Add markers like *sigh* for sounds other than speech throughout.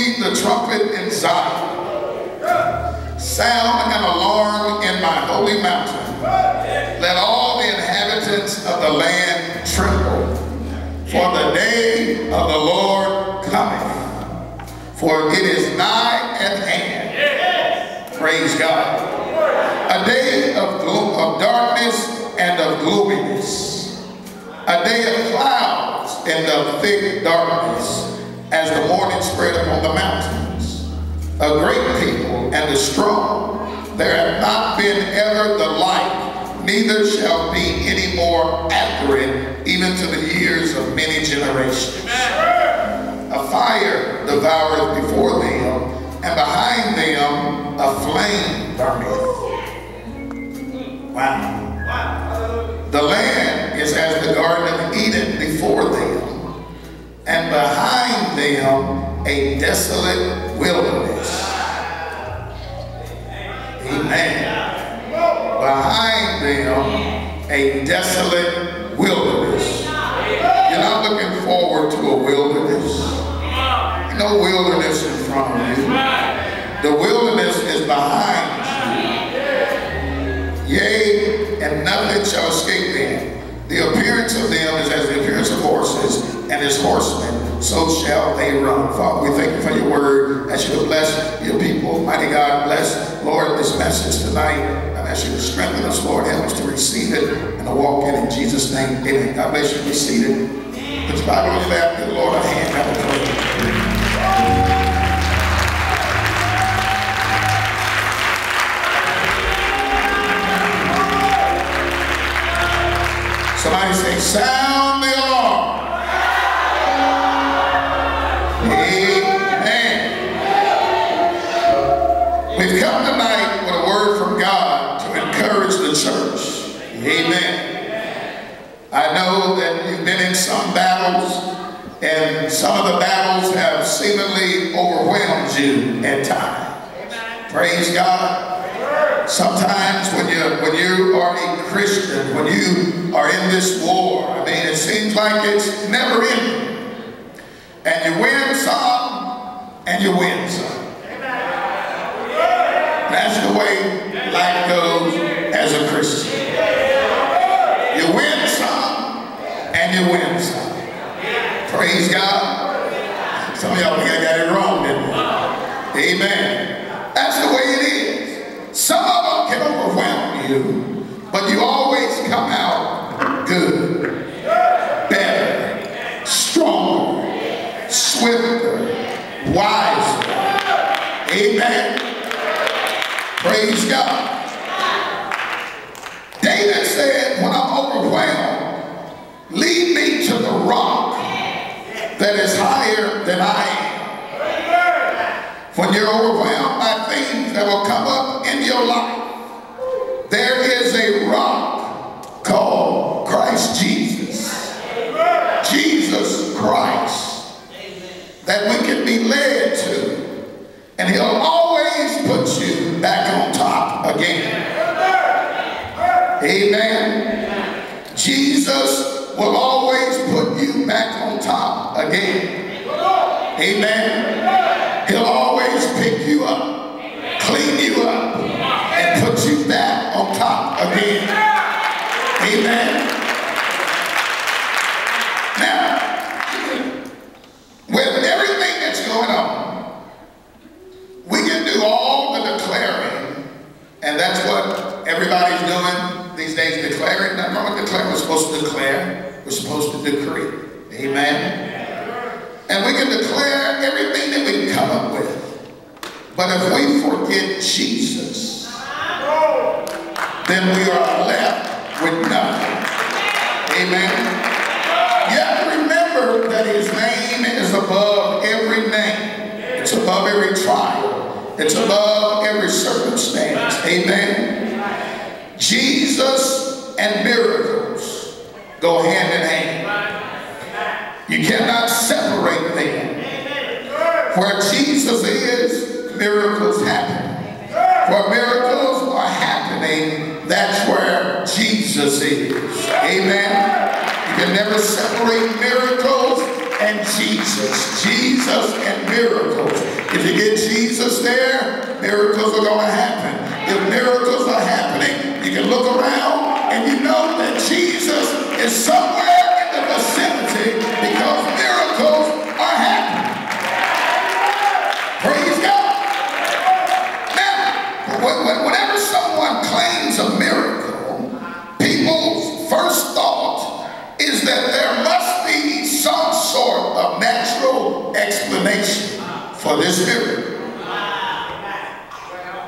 the trumpet in Zion. Sound an alarm in my holy mountain. Let all the inhabitants of the land tremble. For the day of the Lord cometh. For it is nigh at hand. Praise God. A day of, of darkness and of gloominess. A day of clouds and of thick darkness as the morning spread upon the mountains. A great people and a strong. There have not been ever the like, neither shall be any more after it, even to the years of many generations. A fire devoureth before them, and behind them a flame burneth. Wow. The land is as the Garden of Eden before them, and behind them a desolate wilderness. Amen. Behind them a desolate wilderness. You're not looking forward to a wilderness. No wilderness in front of you. The wilderness is behind you. Yea, and nothing shall escape them. The appearance of them is as the appearance of horses, and his horsemen, so shall they run. Father, we thank you for your word. Ask you to bless your people. Mighty God, bless, Lord, this message tonight. And ask you to strengthen us, Lord. Help us to receive it and to walk in. In Jesus' name, amen. God bless you. Be seated. Put your Bible on your lap. Give the Lord a hand. Have a prayer. Somebody say, sound encourage the church. Amen. I know that you've been in some battles and some of the battles have seemingly overwhelmed you at times. Praise God. Sometimes when you when you are a Christian, when you are in this war, I mean, it seems like it's never ending. And you win some, and you win some. That's the way life goes as a Christian. You win some, and you win some. Praise God. Some of y'all think I got it wrong, didn't I? Amen. That's the way it is. Some of them can overwhelm you, but you always come out good, better, stronger, swifter, wiser. Amen. Praise God. David said, when I'm overwhelmed, lead me to the rock that is higher than I am. When you're overwhelmed by things that will come up in your life, there is a rock called Christ Jesus. Jesus Christ. That we can be led to. And he'll always put you back on top again. Amen. Jesus will always put you back on top again. Amen. He'll always pick you up, clean you up, and put you back on top again. Amen. Now, with everything that's going on, we can do all the declaring, and that's what everybody's doing these days, declaring. Nothing wrong with declaring. We're supposed to declare. We're supposed to decree. Amen. And we can declare everything that we come up with. If we forget Jesus, then we are left with nothing. Amen. Yet remember that his name is above every name. It's above every trial. It's above every circumstance. Amen. Jesus and miracles go hand in hand. You cannot separate them. Where Jesus is, miracles happen. For miracles are happening, that's where Jesus is. Amen. You can never separate miracles and Jesus. Jesus and miracles. If you get Jesus there, miracles are going to happen. If miracles are happening, you can look around and you know that Jesus is somewhere in the vicinity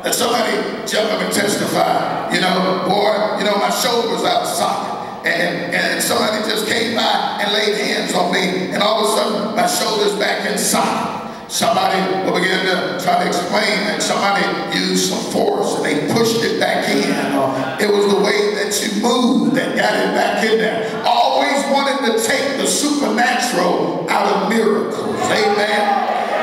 That somebody jump up and testify, you know, boy, you know, my shoulder was out of socket. And, and somebody just came by and laid hands on me, and all of a sudden my shoulder's back in socket. Somebody will begin to try to explain that somebody used some force and they pushed it back in. it was the way that you moved that got it back in there. Always wanted to take the supernatural out of miracles. Amen.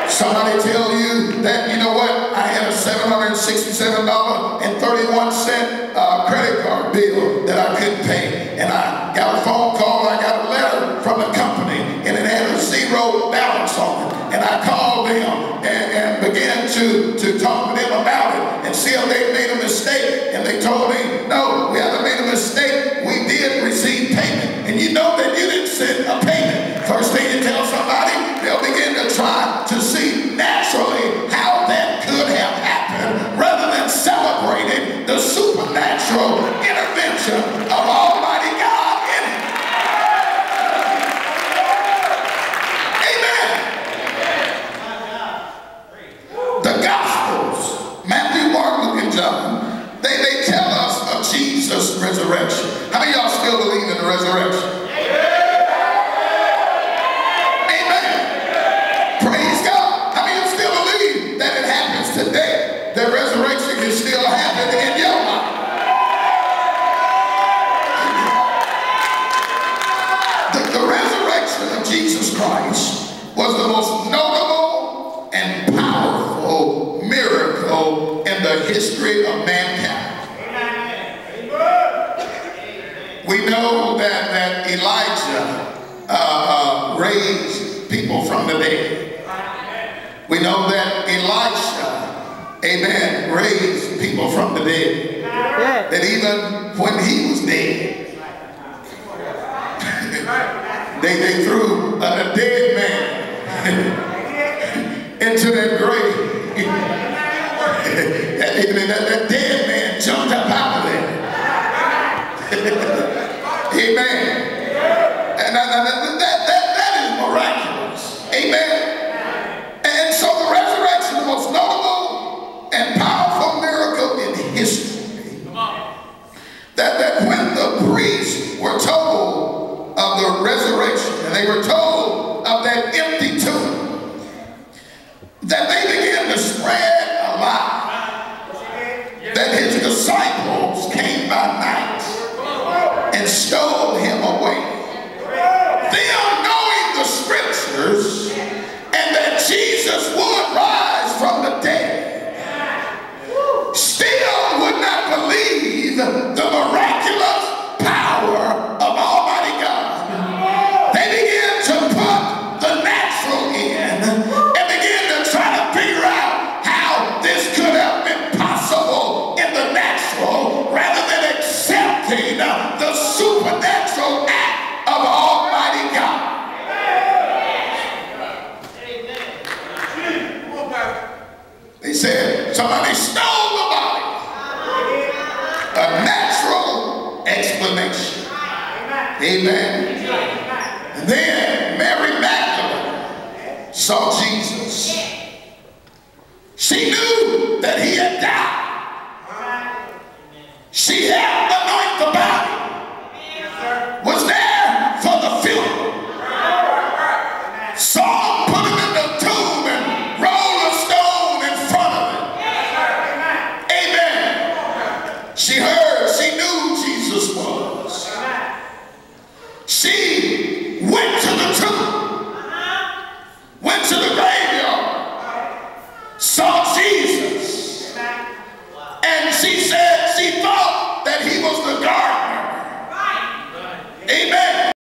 Somebody tell you that, you know what, I had a $767.31 uh, credit card bill that I couldn't pay. And I got a phone call, I got a letter from the company, and it had a zero balance on it. And I called them and, and began to, to talk to them about to see naturally how that could have happened rather than celebrating the supernatural intervention of Almighty God in it. Amen. The Gospels, Matthew, Mark, Luke, and John, they, they tell us of Jesus' resurrection. History of mankind. We know that, that Elijah uh, uh, raised people from the dead. We know that Elisha, amen, raised people from the dead. That even when he was dead, *laughs* they, they threw a, a dead man *laughs* into that grave. *laughs* Amen. That, that dead man jumped up out of there. Amen. And that, that, that, that is miraculous. Amen. And so the resurrection, the most notable and powerful miracle in history. That, that when the priests were told of the resurrection, and they were told of that empty tomb, that they began to spread a lie that his disciples came by night and stole him away. Them knowing the scriptures and that Jesus would rise from the dead, still would not believe the miraculous said somebody stole the body. A natural explanation. Amen. And then Mary Magdalene saw Jesus. She knew that he had